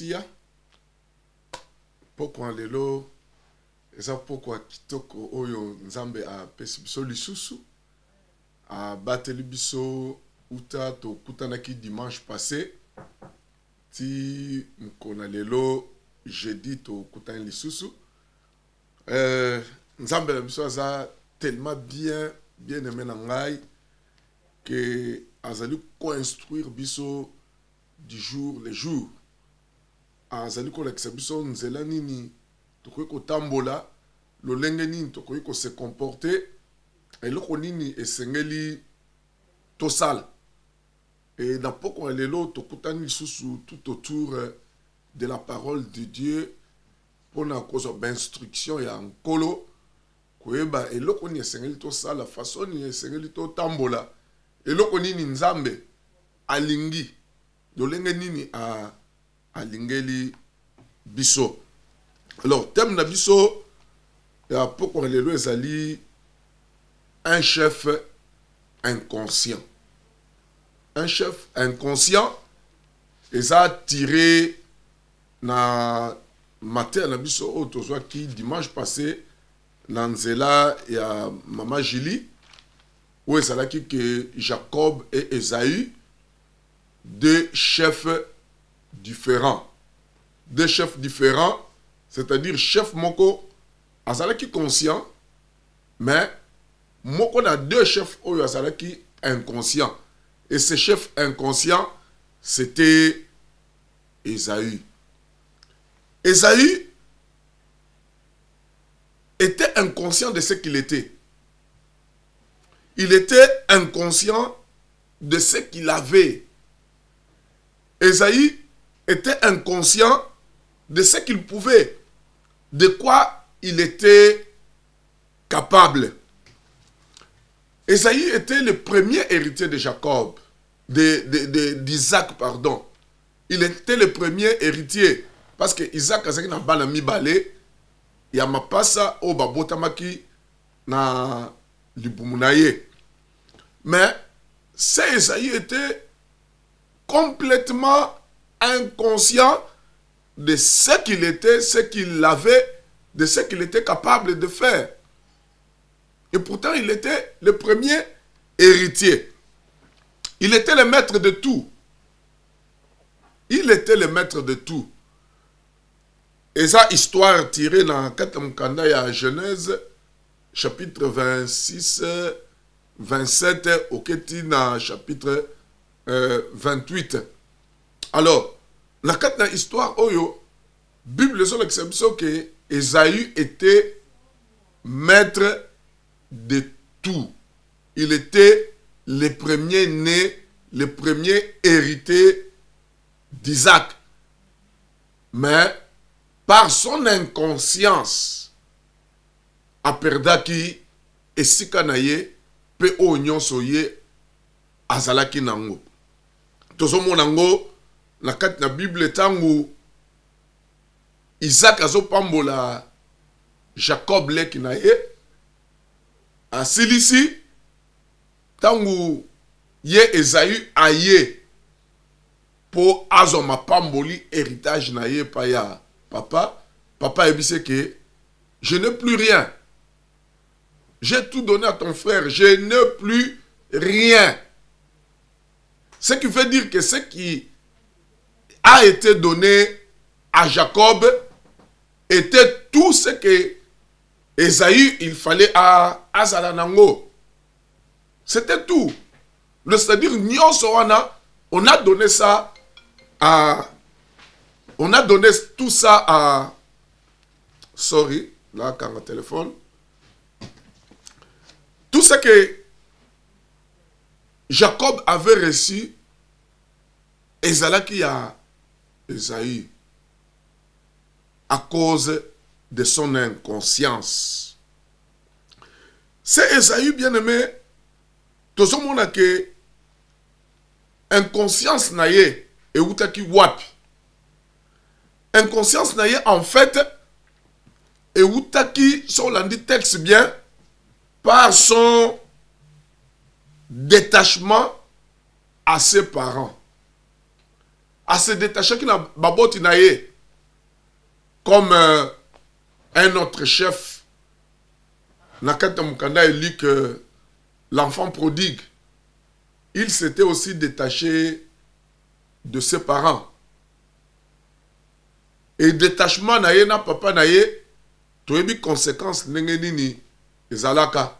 masiya pokwa lelo eza pokwa kitoko oyo nzambe apesi biso lisusu. Abateli biso uta tokutanaki dimanche passé. Ti mokona lelo jeudi tokutani lisusu. Euh, nzambe na biso aza tellement bien bien aimé na ngai ke azali koinstruire biso du jour le jour azali kolakisa biso nzela nini tokoki kotambola lolenge nini tokoki kose comporte eloko nini esengeli tosala. E na poko ya lelo tokutani lisusu tout autour de la parole de dieu mpona kozwa bainstruction ya nkolo koyeba eloko nini esengeli tosala faso nini esengeli totambola eloko nini nzambe alingi lolenge nini a, alingeli biso. Alors thème na biso ya pokwa lelo ezali un chef inconscient. Un chef inconscient eza tiré na mateya na biso oyo tozwaki dimanche passé na nzela ya mama julie oyo ezalaki ke jacob et esaü deux chefs différents. Deux chefs différents c'est-à-dire chef moko azalaki conscient mais moko na deux chefs oyo azalaki inconscient. Et ce chef inconscient c'était esaü. Esaü était inconscient de ce qu'il était. Il était inconscient de ce qu'il avait. Esaïe était inconscient de ce qu'il pouvait, de quoi il était capable. Esaïe était le premier héritier de Jacob, d'Isaac, pardon. Il était le premier héritier parce que Isaac a na bana mibale ya mapasa o babotamaki na libumu na ye mais ce Esaïe était complètement inconscient de ce qu'il était, ce qu'il avait, de ce qu'il était capable de faire. Et pourtant, il était le premier héritier. Il était le maître de tout. Il était le maître de tout. Et ça, histoire tirée dans 4 Mukanda ya Genèse, chapitre 26, 27 oketi na chapitre euh, 28 alors na kati na histoire oyo bible ezolakisa biso ke esaü était maître de tout. Il était le premier né le premier hérité d'isaac. Mais par son inconscience aperdaki esika na ye mpe oyo nyonso ye azalaki nango. Tozomona yango na kati na bible ntango isaac azopambola jacob leki na ye asilisi ntango ye ezayu aye mpo azwa mapamboli héritage na ye epai ya papa papa ayebisi ke je n'ai plus rien j'ai tout donné à ton frère, je n'ai plus rien. Ce qui veut dire que ce qui a été donné à Jacob était tout ce que Esaü, il fallait à Azalanango. C'était tout. C'est-à-dire, on a donné ça à... On a donné tout ça à... Sorry, là, quand le téléphone. Tout ce que Jacob avait reçu, ezalaki ya Esaïe. à cause de son inconscience. C'est Esaü bien-aimé, tozomona ke inconscience na ye eutaki wapi? Inconscience na en fait eutaki so olandi texte bien par son détachement à ses parents ase détachaki na baboti na ye. Comme euh, un autre chef. Na kati ya que l'enfant prodigue il s'était aussi détaché de ses parents. Et détachement na na papa na ye toyebi conséquence ndenge nini ezalaka.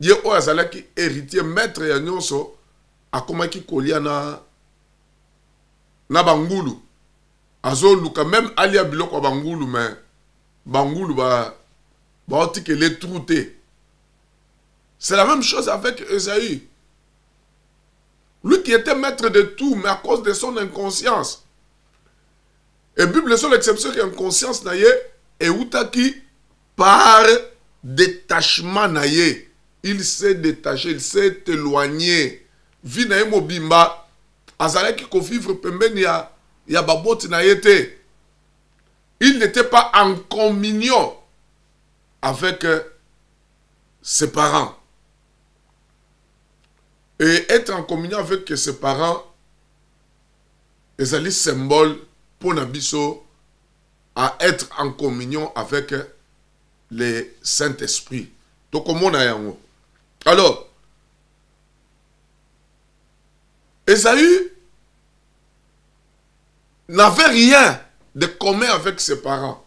Ye oyo azalaki héritier maître ya nyonso akomaki kolia na na bangulu. Azoluka même alia biloko ya bangulu me bangulu ba baotikele tru te c'est la même chose avec Esaü. Lui qui était maître de tout mais à cause de son inconscience. Et bible seule exception que inconscience na ye eutaki par détachement na il s'est détaché il s'est éloigné. Vi na azalaki kovivre pembeni ya, ya na il n'était pas en communion avec euh, ses parents. Et être en communion avec ses parents ezali symbole mpona biso à être en communion avec le Saint-Esprit. Tokomona yango alors Esaü n'avait rien de commun avec ses parents.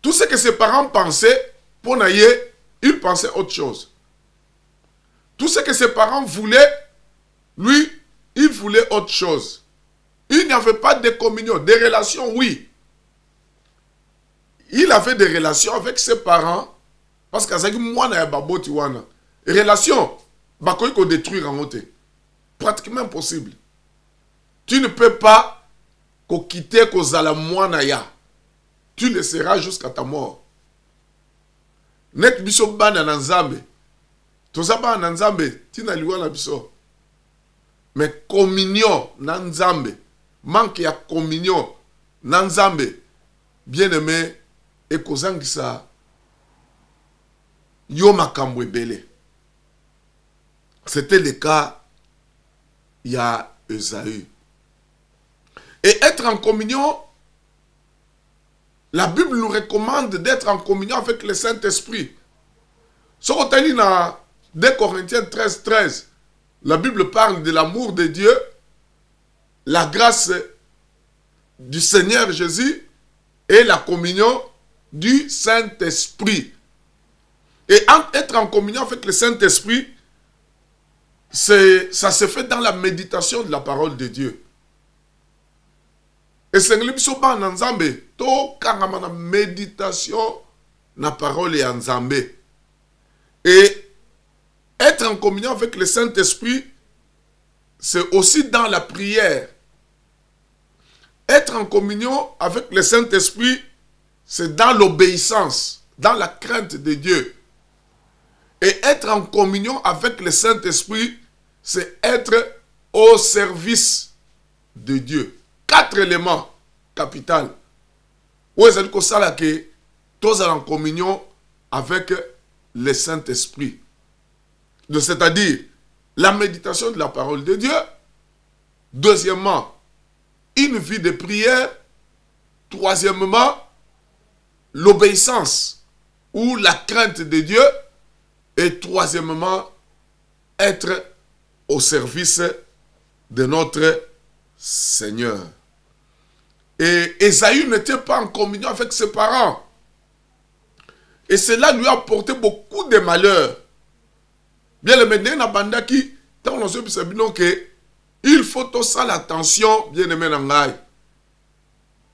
Tout ce que ses parents pensaient, pour Naye, il pensait autre chose. Tout ce que ses parents voulaient, lui, il voulait autre chose. Il n'y avait pas de communion, des relations, oui. Il avait des relations avec ses parents, parce que moi, je suis Relation, bakoki kodétruire yango te. Pratiquement impossible. Tu ne peux pas kokite kozala mwana ya. Tu le seras jusqu'à ta mort. Net biso bana na nzambe. Toza bana na nzambe ntina liwa na biso. Mais communion na nzambe. Manque ya communion na nzambe. Bien aimé ekozangisa yo makambo ebele C'était le cas, il y a Esaü. Et être en communion, la Bible nous recommande d'être en communion avec le Saint-Esprit. Ce qu'on dans 2 Corinthiens 13, 13, la Bible parle de l'amour de Dieu, la grâce du Seigneur Jésus et la communion du Saint-Esprit. Et être en communion avec le Saint-Esprit, ça se fait dans la méditation de la parole de Dieu. Et c'est biso bana nzambe. Tokangama na méditation na parole ya nzambe. Et être en communion avec le Saint-Esprit c'est aussi dans la prière. Être en communion avec le Saint-Esprit c'est dans l'obéissance dans la crainte de Dieu et être en communion avec le Saint-Esprit, c'est être au service de Dieu. Quatre éléments capitaux. Où est-ce que ça que tous en communion avec le Saint-Esprit? C'est-à-dire la méditation de la parole de Dieu. Deuxièmement, une vie de prière. Troisièmement, l'obéissance ou la crainte de Dieu. Et troisièmement, être au service de notre Seigneur. Et Esaü n'était pas en communion avec ses parents. Et cela lui a apporté beaucoup de malheurs. Bien le bandaki, tant on se il faut aussi l'attention, bien aimé.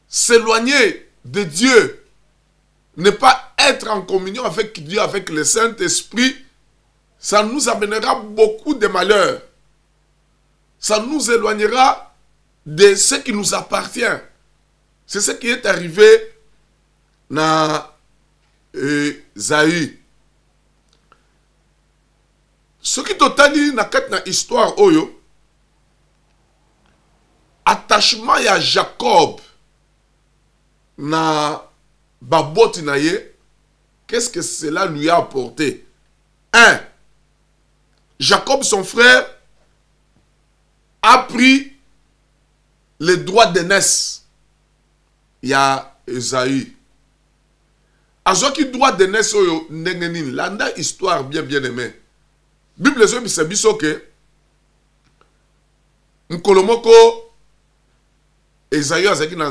S'éloigner de Dieu ne pas être en communion avec Dieu, avec le Saint-Esprit, ça nous amènera beaucoup de malheurs. Ça nous éloignera de ce qui nous appartient. C'est ce qui est arrivé Zaï. Ce qui totali na kati na histoire attachement ya Jacob na baboti na qu'est-ce que cela lui a apporté? Un Jacob son frère a pris les droits d'aînesse ya Esaïe azwaki droit d'aînesse oyo ndenge nini landa histoire bien bien aimé bible ezobisa biso ke mokolo moko ezayi azalaki na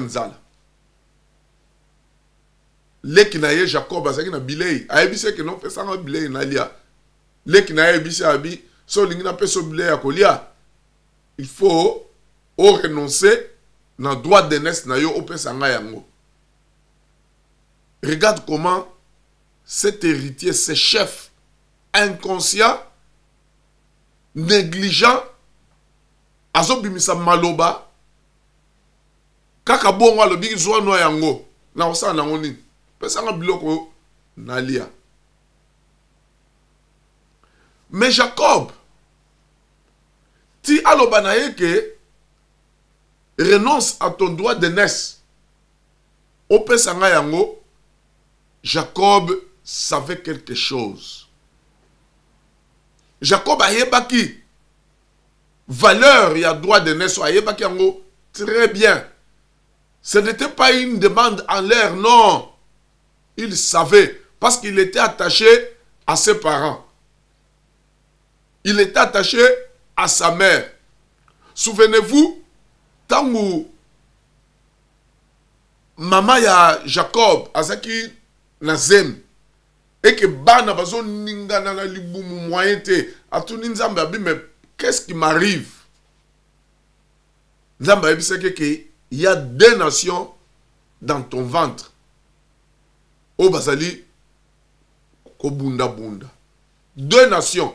leki na ye jacob azalaki na bilei ayebisi eke nopesanga bilei nalia leki na ye abi so olingi napesa bilei ya kolia. Il faut orenonce na droit d'aînesse na yo opesa yango. Regarde comment cet héritier ce chef inconscient négligent azobimisa maloba. Kaka bongo alobi zwanwa yango. Na kosala nango nini? Pesanga biloko nalia mais jacob ti aloba na renonce à ton droit ngai yango jacob savait quelque chose. Jacob ayebaki valeur ya droit d'aînesse oyo ayebaki très bien. Ce n'était pas une demande en l'air non il savait parce qu'il était attaché à ses parents. Il était attaché à sa mère. Souvenez-vous ntango mama ya jacob azalaki na zemi eke bana bazoningana na libumu moyen te atuni nzambe mais qu'est-ce qui m'arrive? Il y a deux nations dans ton ventre oyo bazali kobundabunda. Deux nations.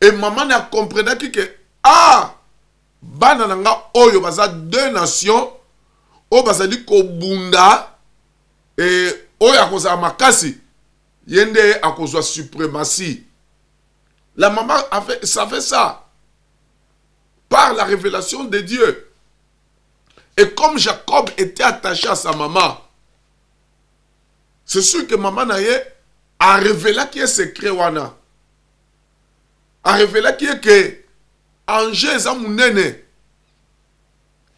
Et mama ne akomprenaki ke ah bana na nga oyo baza deux nations oyo bazali kobunda e oyo akozala makasi ye nde akozwa suprématie. La maman a fait, savait ça. Par la révélation de Dieu. Et comme Jacob était attaché à sa maman c'est sûr que maman na ye a révélé qui est secret wana. A révélé qui est que enjeu eza monene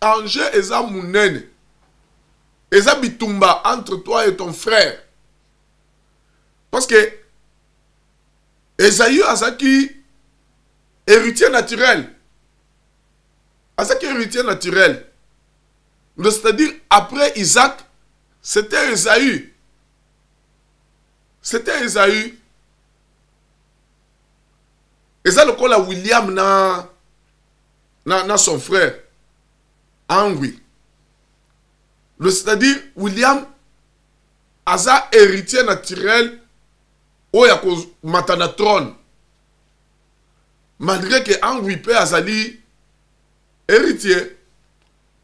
enjeu eza monene eza bitumba entre toi et ton frère. Parce que esaïe azalaki héritier naturel. Azalaki héritier naturel. C'est-à-dire après isaac c'était esaü c'était esaü. Eza lokola william na, na, na son frère henri c'est-à-dire william aza héritier naturel oyo akomata na trône. Malgré que henri mpe azali héritier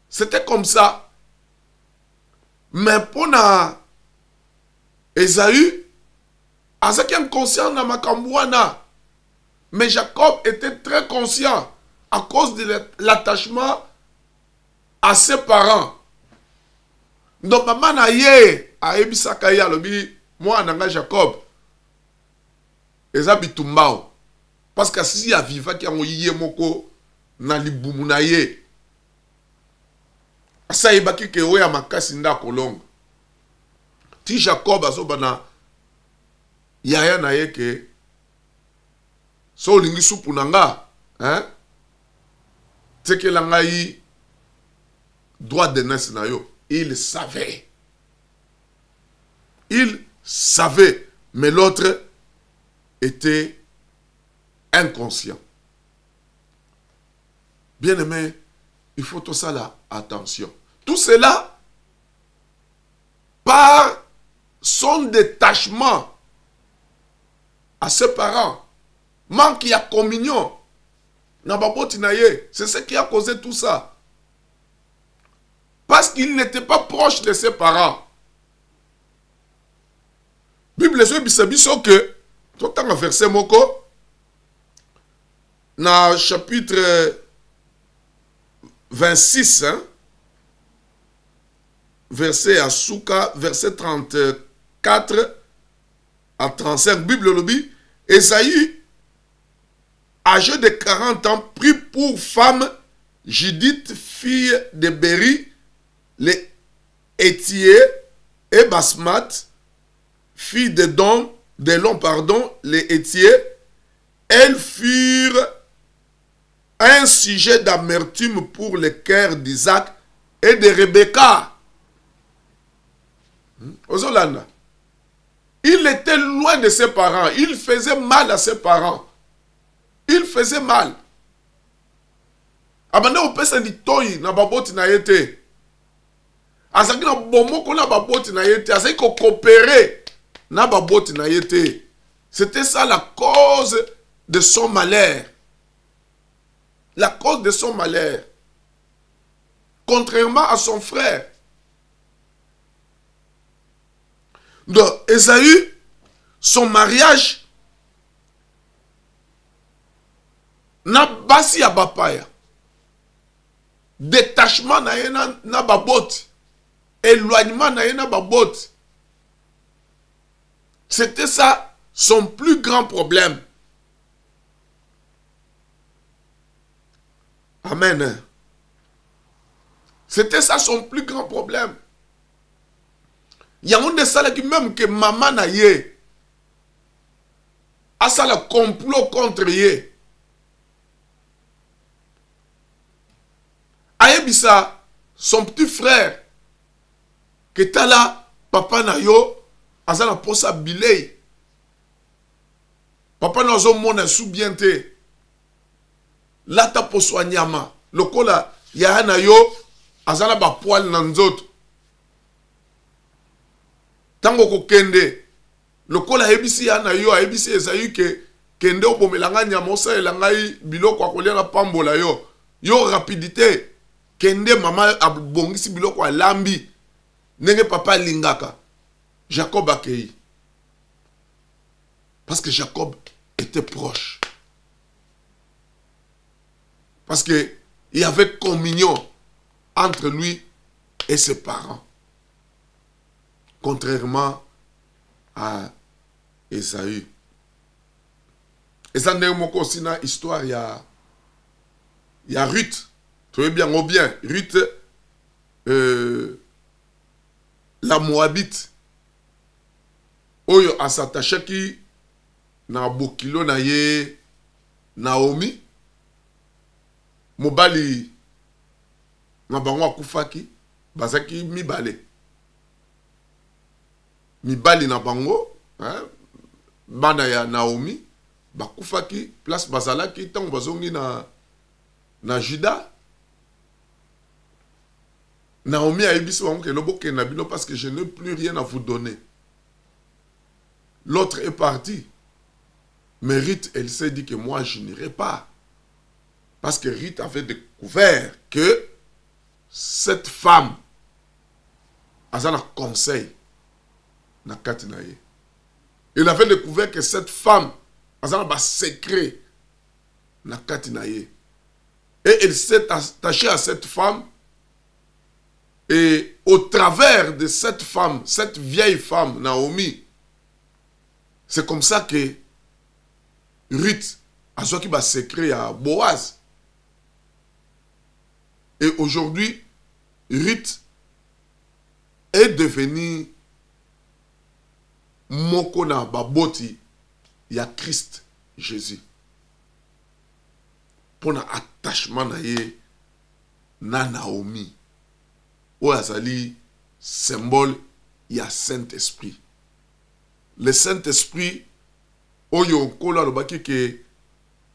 c'était comme ça. Mais mpona esaü azalaki inconscient na makambo wana mais jacob était très conscient à cause de l'attachement à ses parents. Donc mama na ye ayebisaka ye alobi mwana jacob eza bitumba o parce que asisi avivaki yango ye moko na libumu na ye asi ayebaki ke oyo ya makasi nde akolonga ti jacob azoba na yaya na ye ke. So olingi supu na nga hein? tekela droit de nese na il savait. Il savait mais l'autre était inconscient. Bien aimé il faut tout ça là attention. Tout cela par son détachement à ses parents. Manque ya communion. C'est ce qui a causé tout ça. Parce qu'il n'était pas proche de ses parents. Bible ezobisa biso que totanga verset moko na chapitre 26 hein, verset à verset 34 à 35 Bible lobby Esaïe âgé de 40 ans prit pour femme Judith fille de Béri les Étier et Basmat fille de Don, de Long, les Étiers, elles furent un sujet d'amertume pour le cœur d'Isaac et de Rebecca. Ozolanda. Il était loin de ses parents. Il faisait mal à ses parents. Il faisait mal. abanda kopesa litoi na baboti na ye te azalaki na bomoko na baboti na ye te azalaki kokopere na baboti na ye te c'était ça la cause de son malheur la cause de son malheur contrairement à son frère donc Esaü son mariage na basi ya. Bapaya détachement na ye na, na baboti éloignement na ye na baboti c'était ça son plus grand problème. Amen. C'était ça son plus grand problème yango nde esalaki même ke mama na ye asala complot contre ye. Ayebisa son petit frère ke tala papa na yo aza na mposa bilei. Papa na azomona esu bien te. Lata poso ya nyama. Lokola yaya na yo aza na bapoile na nzoto ntango okokende lokola ayebisi ya na yo ayebisi ezali ke kende obomelanga nyama osalela ngai biloko ya kolia na pambola yo. Yo rapidité kende mama abongisi biloko alambi ndenge papa alingaka jacob akei. Parce que jacob était proche. Parce que il y avait communion entre lui et ses parents contrairement à Esaü. eza ndenge moko aussi na histoire ya ya Ruth. Toyebi yango bien Ruth euh, la Moabite. Oyo asatachaki na bokilo na ye Naomi. Mobali na bango akufaki bazalaki mibale mibali na bango hein, bana ya naomi bakufaki place bazalaki ntango bazongi na na juda. Naomi ayebisi bango ke lobokende na bino parce que je n'ai plus rien à vous donner. L'autre est parti. Mais Rite elle s'est dit que moi je n'irai pas. Parce que Rite avait découvert que cette femme aza na conseil il avait découvert que cette femme aza na basekret na et il s'est attaché à cette femme. Et au travers de cette femme cette vieille femme Naomi c'est comme ça que Ruth azwaki basekret ya Boaz. Et aujourd'hui Ruth est devenue moko na baboti ya Christ Jésus. Mpona attachement na ye na Naomi. Oyo azali symbole ya Saint-Esprit. Le Saint-Esprit oyo ke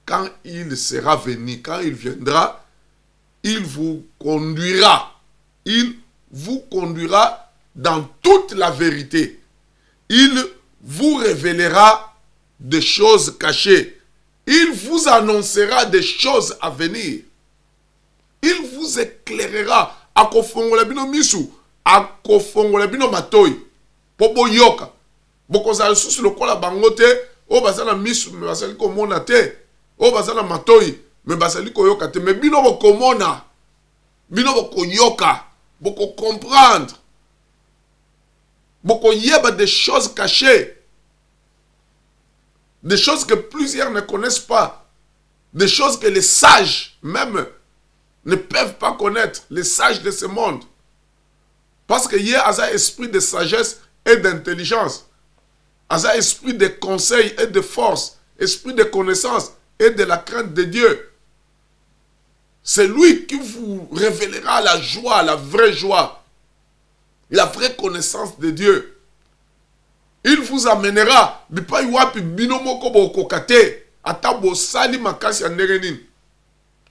quand il sera venu quand il viendra il vous conduira. Il vous conduira dans toute la vérité il vous révélera des choses cachées. Il vous annoncera des choses à venir. Il vous éclairera. Akofongola bino misu akofongola bino matoi. Mpo boyoka bokozala lisusu lokola bango te. Oyo baza na misu me bazali komona te. Oyo baza na me bazali koyoka te. Me bino bokomona. Bino bokoyoka. Bokokomprendre bokoyeba des choses cachées. Des choses que plusieurs ne connaissent pas. Des choses que les sages même ne peuvent pas connaître les sages de ce monde. Parce que y a un esprit de sagesse et d'intelligence un esprit de conseil et de force esprit de connaissance et de la crainte de Dieu c'est lui qui vous révélera la joie, la vraie joie, la vraie connaissance de Dieu. Il vous amènera bipai wapi bino moko bokoka te ata bosali makasi ya ndenge nini?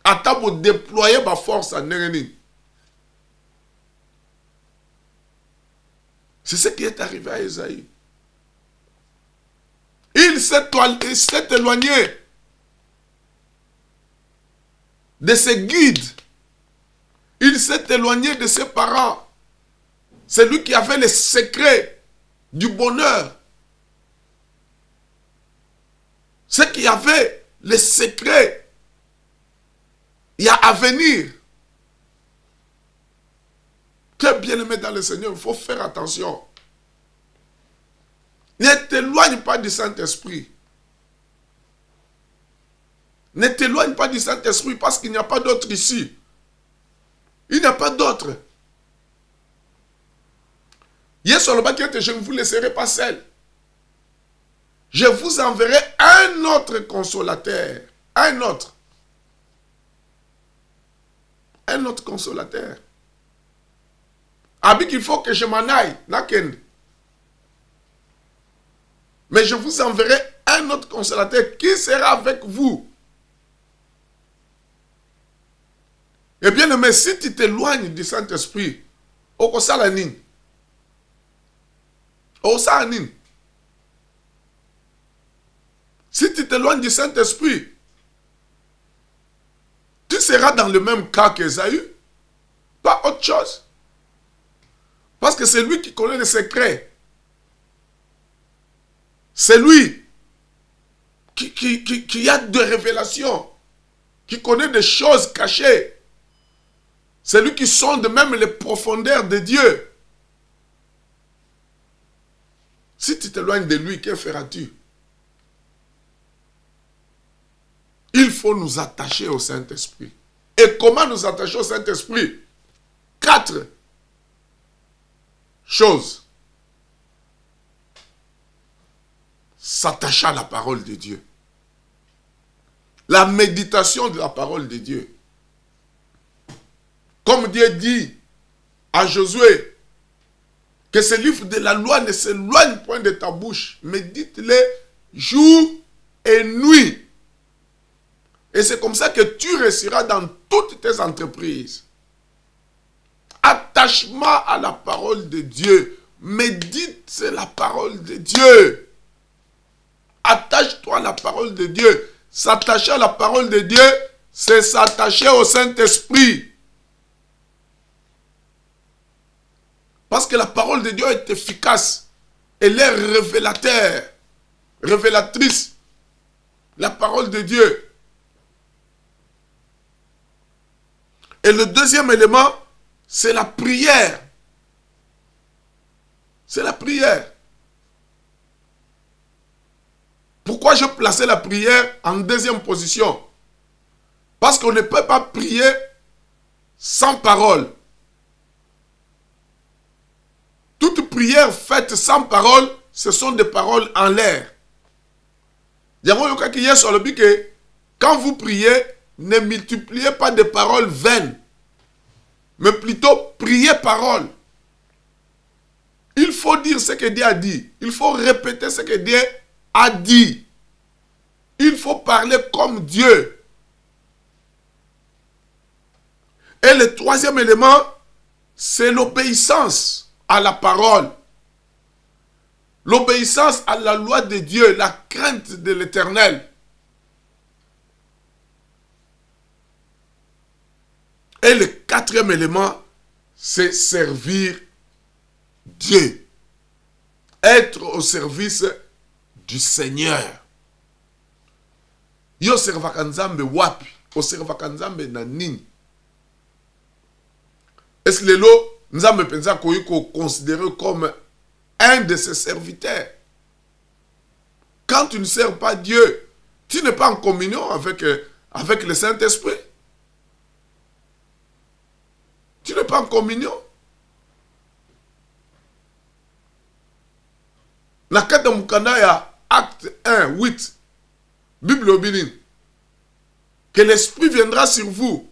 Ata bodéploye baforce ya ndenge nini? C'est ce qui est arrivé à Esaïe il s'est éloigné de ses guides. Il s'est éloigné de ses parents. C'est lui qui avait les secrets du bonheur. Ce qui avait les secrets. Il y a à venir. Très bien aimé dans le Seigneur, il faut faire attention. Ne t'éloigne pas du Saint-Esprit. Ne t'éloigne pas du Saint-Esprit parce qu'il n'y a pas d'autre ici. Il n'y a pas d'autre. Yes, je ne vous laisserai pas seul. Je vous enverrai un autre consolateur. Un autre. Un autre consolateur. Abik, il faut que je m'en aille. Mais je vous enverrai un autre consolateur qui sera avec vous Eh bien, mais si tu t'éloignes du Saint-Esprit, au nini Osala nini Si tu t'éloignes du Saint-Esprit, tu seras dans le même cas qu'Esaü. Pas autre chose. Parce que c'est lui qui connaît les secrets. C'est lui qui, qui, a de révélations, qui connaît des choses cachées. C'est lui qui sonde même les profondeurs de Dieu. Si tu t'éloignes de lui, que feras-tu? Il faut nous attacher au Saint-Esprit. Et comment nous attacher au Saint-Esprit? Quatre choses. S'attacher à la parole de Dieu. La méditation de la parole de Dieu. Comme Dieu dit à Josué, que ce livre de la loi ne s'éloigne point de ta bouche, mais dites-le jour et nuit. Et c'est comme ça que tu réussiras dans toutes tes entreprises. Attachement à la parole de Dieu. Médite, c'est la parole de Dieu. Attache-toi à la parole de Dieu. S'attacher à la parole de Dieu, c'est s'attacher au Saint-Esprit. Parce que la parole de Dieu est efficace. Elle est révélateur, révélatrice. La parole de Dieu. Et le deuxième élément, c'est la prière. C'est la prière. Pourquoi je plaçais la prière en deuxième position? Parce qu'on ne peut pas prier sans parole. Toute prière faite sans parole, ce sont des paroles en l'air. Quand vous priez, ne multipliez pas de paroles vaines, mais plutôt priez parole. Il faut dire ce que Dieu a dit. Il faut répéter ce que Dieu a dit. Il faut parler comme Dieu. Et le troisième élément, c'est l'obéissance à la parole. L'obéissance à la loi de Dieu, la crainte de l'éternel. Et le quatrième élément, c'est servir Dieu. Être au service du Seigneur. Yo servaka nzambe wapi? Oservaka nzambe na nini? Est-ce lelo nzambe penza koyi ko considéré comme un de ses serviteurs? Quand tu ne sers pas Dieu, tu n'es pas en communion avec, euh, avec le Saint-Esprit. Tu n'es pas en communion. na kati acte 1 8 bible elobi nini que l'esprit viendra sur vous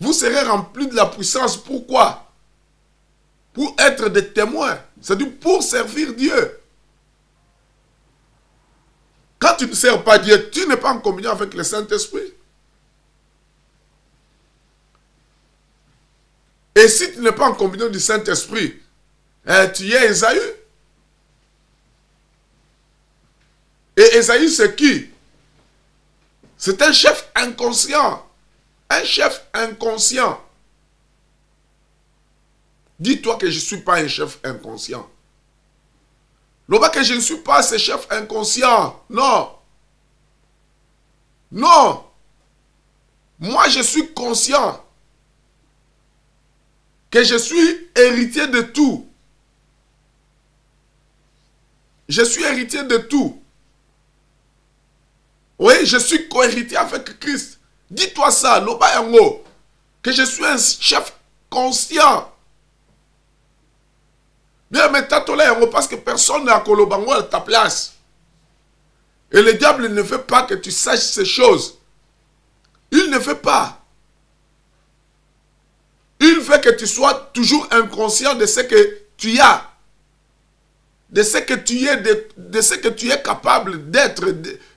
vous serez remplis de la puissance. Pourquoi? Pour être des témoins. C'est-à-dire pour servir Dieu. Quand tu ne sers pas Dieu tu n'es pas en communion avec le Saint-Esprit. Et si tu n'es pas en communion du Saint-Esprit eh, tu es Esaü. Et Esaü, c'est qui? C'est un chef inconscient. Un chef inconscient. Dis-toi que je ne suis pas un chef inconscient. Non pas que je ne suis pas ce chef inconscient. Non. Non. Moi, je suis conscient que je suis héritier de tout. Je suis héritier de tout. Oui, je suis co-héritier avec Christ. Dis-toi ça, Loba Yango, que je suis un chef conscient. Bien, mais là Yango, parce que personne n'a Kolobango à ta place. Et le diable ne veut pas que tu saches ces choses. Il ne veut pas. Il veut que tu sois toujours inconscient de ce que tu as de ce que tu es, de, ce que tu es capable d'être,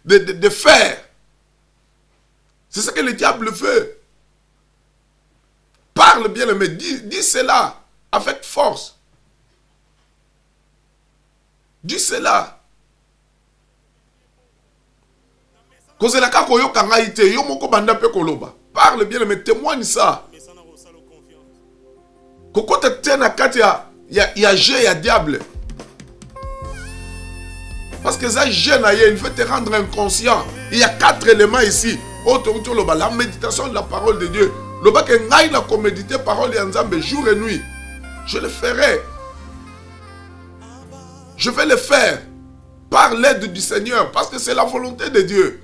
de, faire. C'est ce que le diable veut. Parle bien, mais dis, cela avec force. Dis cela. Parle bien, mais témoigne ça. Koko te tena kati ya jeu diable. Parce que ça gêne il veut te rendre inconscient. Il y a quatre éléments ici. La méditation de la parole de Dieu. Le bac est la parole de jour et nuit. Je le ferai. Je vais le faire par l'aide du Seigneur parce que c'est la volonté de Dieu.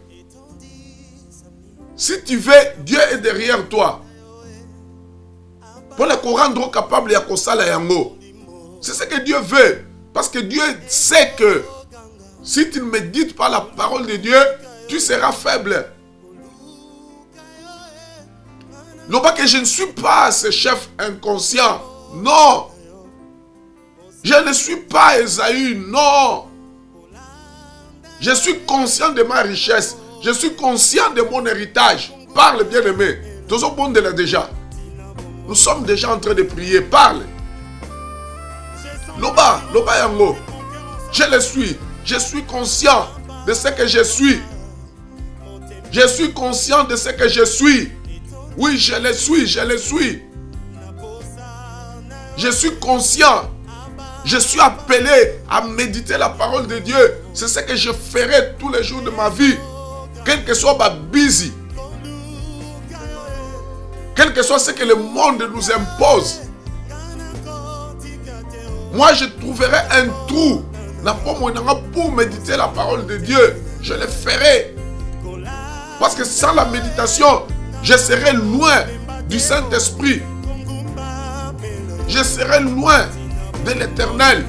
Si tu veux, Dieu est derrière toi. Pour le rendre capable, y a C'est ce que Dieu veut. Parce que Dieu sait que si tu ne médites pas la parole de Dieu, tu seras faible. Non pas que je ne suis pas ce chef inconscient. Non. Je ne suis pas Esaü. Non. Je suis conscient de ma richesse. Je suis conscient de mon héritage. Parle, bien-aimé. Tous au bon de déjà. Nous sommes déjà en train de prier. Parle. Loba, Loba Yango. Je le suis. Je suis conscient de ce que je suis. Je suis conscient de ce que je suis. Oui, je le suis, je le suis. Je suis conscient. Je suis appelé à méditer la parole de Dieu. C'est ce que je ferai tous les jours de ma vie. Quel que soit ma busy. Quel que soit ce que le monde nous impose. Moi, je trouverai un trou pour méditer la parole de Dieu, je le ferai. Parce que sans la méditation, je serai loin du Saint-Esprit. Je serai loin de l'éternel.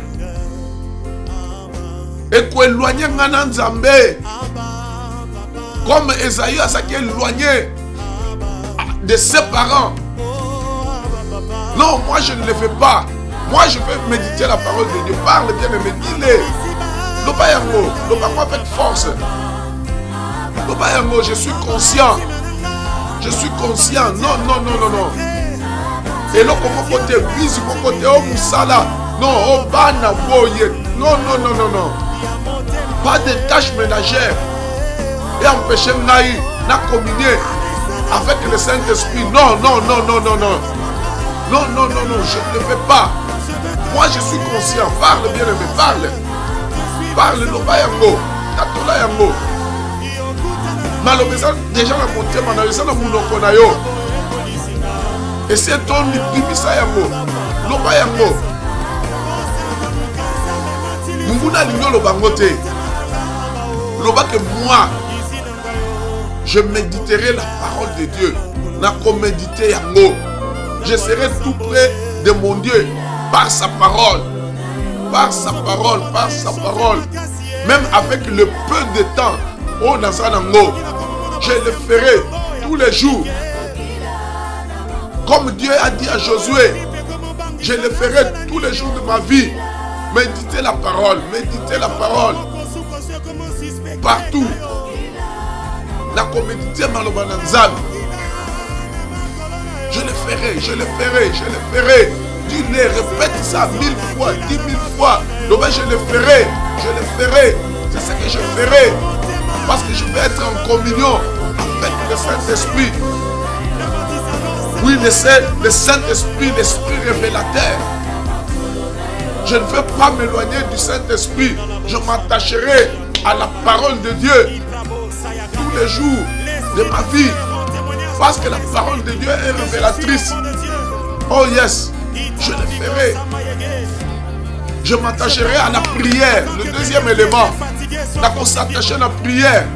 Et qu'éloigner Nzambe, comme Esaïe a s'est éloigné de ses parents. Non, moi je ne le fais pas. Moi, je veux méditer la parole de Dieu. Parle bien, mais dis-le. Loba yango, loba moi avec force. Loba yango, je suis conscient. Je suis conscient. Non, non, non, non, non. Et là, comment côté bise, comment côté oh musala. Non, oh bana boye. Non, non, non, non, non. Pas de tâches ménagères. Et empêcher naï, na communier. avec le Saint-Esprit. Non, non, non, non, non, non. Non, non, non, non, je ne fais pas. Moi, je suis conscient. Parle, bien aimé, parle. Parle, loba yango. Yango. Malobeza déjà na motema na eza na monoko na yo esi etondibisa yango loba yango munguna alingi oloba yango te loba ke moi. Je méditerai la parole de dieu. Nakomédite yango je serai tout près de mon dieu. Par sa parole. Par sa parole par sa parole. Même avec le peu de temps oyo naza nango je le ferai tous les jours. Comme Dieu a dit à Josué je le ferai tous les jours de ma vie. Méditez la parole méditez la parole. Partout. Nakomédite maloba na nzambe je le ferai je le ferai je le ferai. Dis-le répète ça mille fois dix mille fois. Donc je le ferai je le ferai. C'est ce que je ferai parce que je vais être en communion avec le Saint-Esprit. Oui, le, Saint-Esprit, l'Esprit révélateur. Je ne veux pas m'éloigner du Saint-Esprit. Je m'attacherai à la parole de Dieu tous les jours de ma vie. Parce que la parole de Dieu est révélatrice. Oh yes, je le ferai. Je m'attacherai à la prière. Le deuxième élément. D'accord, s'attacher à la prière.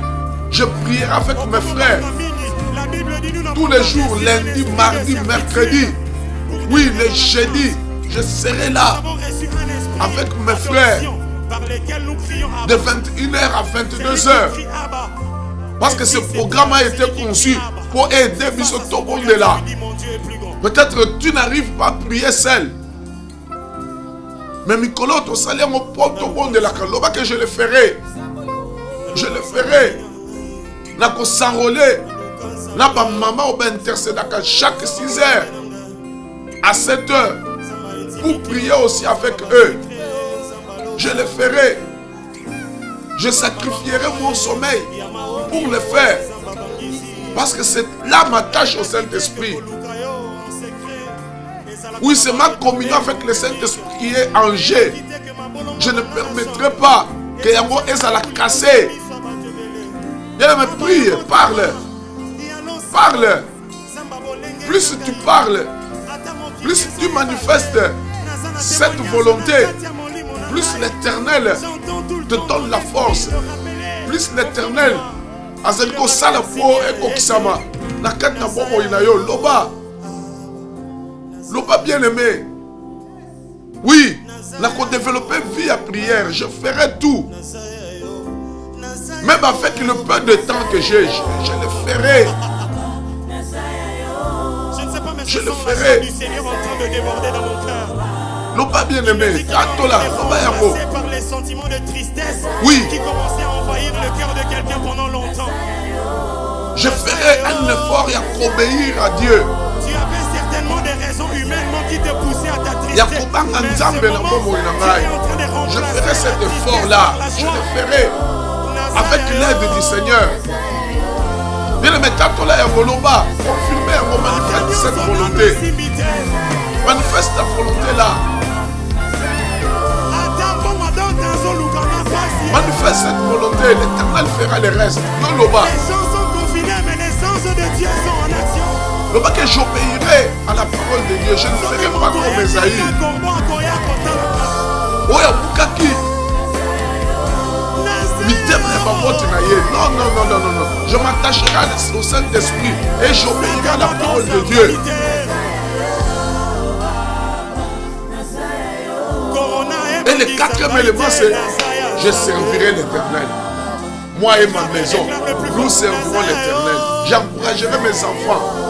Je prierai avec mes frères. Tous les jours, lundi, mardi, mercredi. Oui, les jeudis, je serai là avec mes frères. De 21h à 22h. Parce que ce programme a été conçu pour aider Biso de là. Peut-être tu n'arrives pas à prier seul. Mais Mikolo, pote de la Kaloba que je le ferai. Je le ferai. Nako s'enrôler. Na ba maman ou intercéder chaque 6 heures à 7 heures pour prier aussi avec eux. Je le ferai. Je sacrifierai mon sommeil pour le faire. Parce que c'est là ma tâche au Saint-Esprit. Oui, c'est ma communion avec le Saint-Esprit qui est en jeu. Je ne permettrai pas que Yango ait la casser. Bien me prie, parle. Parle. Plus tu parles, plus tu manifestes cette volonté, plus l'éternel te donne la force. Plus l'éternel na na loba loba bien aimé. Oui nakodévelopper vie à prière je ferai tout. Même avec le peu de temps que j'ai je, je le ferai. Je le ferai. loba bien aimé. atola par les sentiments de tristesse Oui. qui commençaient à envahir le cœur de quelqu'un pendant longtemps. je ferai un effort ya kobéir à Dieu des raisons humainement qui te poussaient à ta tristesse. Mais ce moment, tu es en train de je ferai cet tristesse effort là par la je le ferai avec l'aide du Seigneur. Bien aimé tatola ya koloba confirme yango manifeste cette volonté. manifeste ta volonté là. Manifeste cette volonté l'éternel fera le reste non loba Les gens sont confinés, mais les anges de Dieu sont action. loba que j'obéirai à la parole de Dieu je ne ferai pas comme Esaïe oyo abukaki mitema ya baboti na ye non non non non non je m'attacherai au Saint-Esprit et j'obéirai à la parole de Dieu Et le quatrième élément, c'est je servirai l'éternel. Moi et ma maison, nous servirons l'éternel. J'encouragerai mes enfants.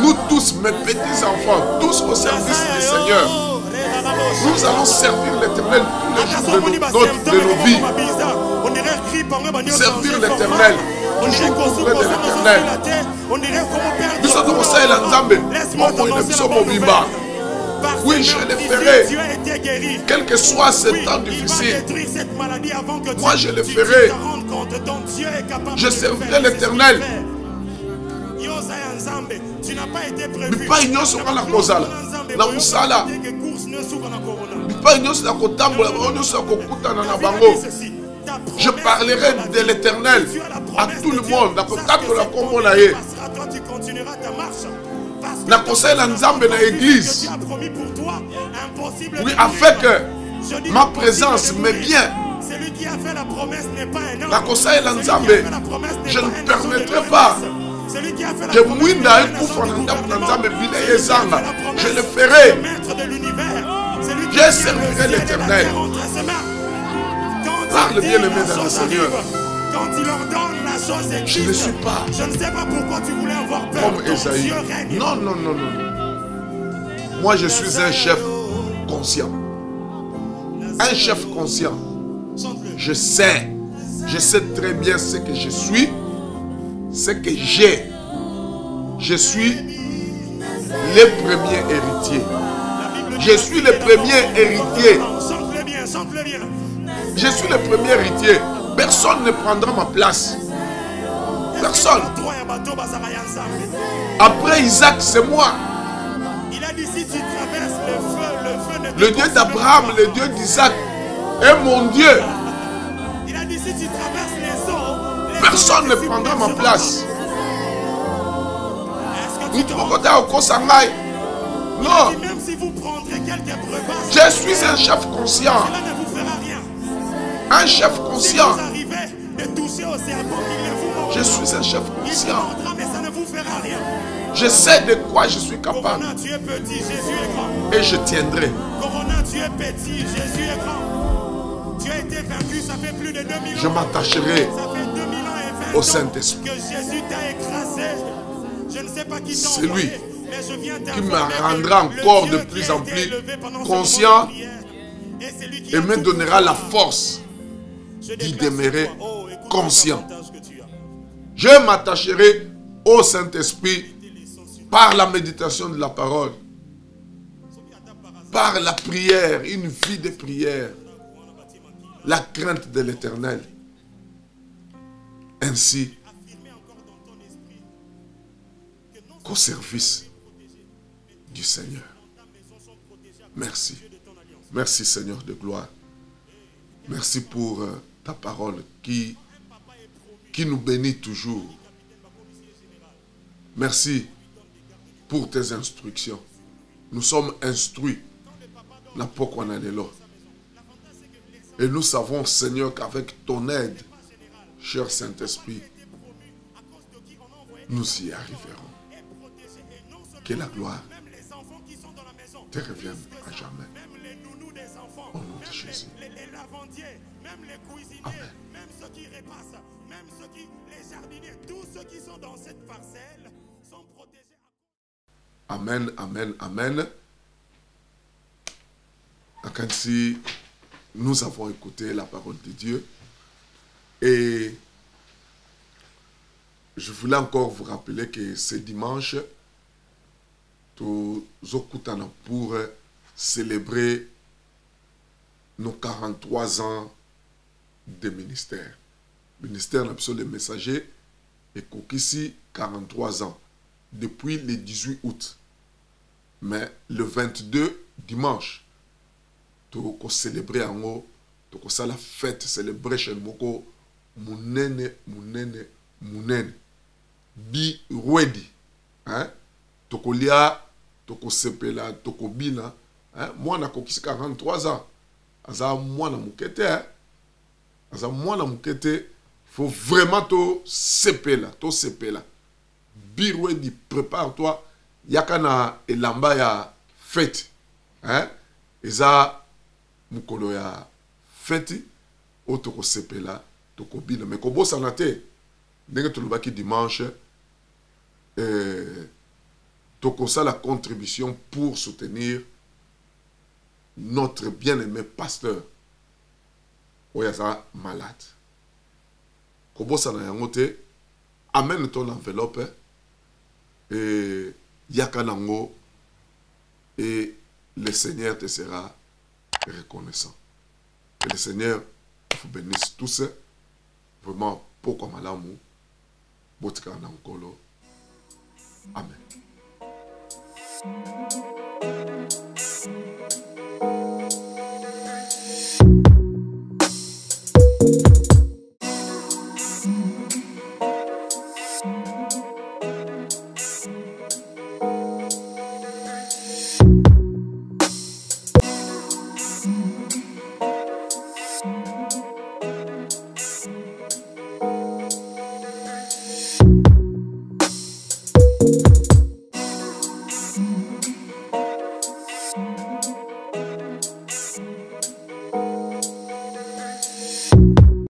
Nous tous, mes petits-enfants, tous au service du Seigneur. Nous allons servir l'éternel tous les jours de, nos- vies. Servir l'éternel. Biso tokosalela nzambe bomoi na Oui, je le ferai. quel que soit ce temps difficile Moi, je le ferai. Je servirai l'Éternel. Bipai nyonso nga na kozala na mosala bipai nyonso ya kotambola bango nyonso ya kokutana na bango. Je parlerai de l'éternel à tout le monde. Nakotatola nkombo na ye nakosalela nzambe na église. oui afin que ma présence me bien. Nakosalela nzambe je ne permettrai pas un promesse, je le le ferai. Je servirai le l'Éternel. Parle bien, aimé la dans le Seigneur. Quand il ordonne, la chose. Je ne suis pas Je ne sais pas pourquoi tu voulais avoir peur. comme Esaïe. non non non non. Moi je suis un chef conscient. Un chef conscient. Je sais. Je sais très bien ce que je suis ce que j'ai je suis le premier héritier. Je suis le premier héritier. Je suis le premier héritier. Personne ne prendra ma place. Personne. Après Isaac c'est moi. Il a dit si tu traverses le feu, le Dieu d'Abraham le Dieu d'Isaac est mon Dieu. Il a dit si tu traverses personne ne prendra ma place non même si vous prendrez je suis un chef conscient cela ne vous fera rien. un chef conscient je suis un chef conscient je sais de quoi je suis capable et je tiendrai Corona, tu es petit, Jésus est grand. Tu as été vaincu, ça fait plus de 2000 ans. je m'attacherai au Saint-Esprit. C'est lui qui me rendra encore de plus en plus conscient et me donnera la force d'y demeurer oh, conscient. je m'attacherai au Saint-Esprit par la méditation de la parole par la prière une vie de prière la crainte de l'éternel ainsi qu'au service du Seigneur. Merci. Merci Seigneur de gloire. Merci pour euh, ta parole qui, qui nous bénit toujours. Merci pour tes instructions. Nous sommes instruits. Et nous savons, Seigneur, qu'avec ton aide, cher Saint-Esprit, nous y arriverons. Que la gloire te revienne à jamais. Au nom de Jésus. lavandiers, même les cuisiniers, Amen. même ceux qui repassent, même ceux qui, les jardiniers, tous ceux qui sont dans cette parcelle sont protégés. Amen, amen, amen. Akansi, nous avons écouté la parole de Dieu et je voulais encore vous rappeler que ce dimanche, nous okutana pour célébrer nos 43 ans de ministère. Ministère n'a le messager et Kokisi 43 ans depuis le 18 août. Mais le 22 dimanche, nous célébrer en tu la fête, celebration moko munene munene munene. Bi rwedi hein? Tokolia tokosepela tokobina hein? Mwana kokisi 43 ans. Aza mwana moke te hein? aza mwana moke te faut vraiment tosepela tosepela. Birwedi prépare-toi. Yaka na elamba ya fete hein? eza mokolo ya feti oyo tokosepela tokobina. Me kobosana te. Ndenge tolobaki dimanche eh, tokosala contribution pour soutenir notre bien-aimé pasteur. Oyo aza malade. Kobosana yango te. Amène ton enveloppe et yaka nango et le Seigneur te sera reconnaissant. Que le Seigneur vous bénisse tous. vraiment pokwa malamu? Botikala na nkolo. Amen. thank you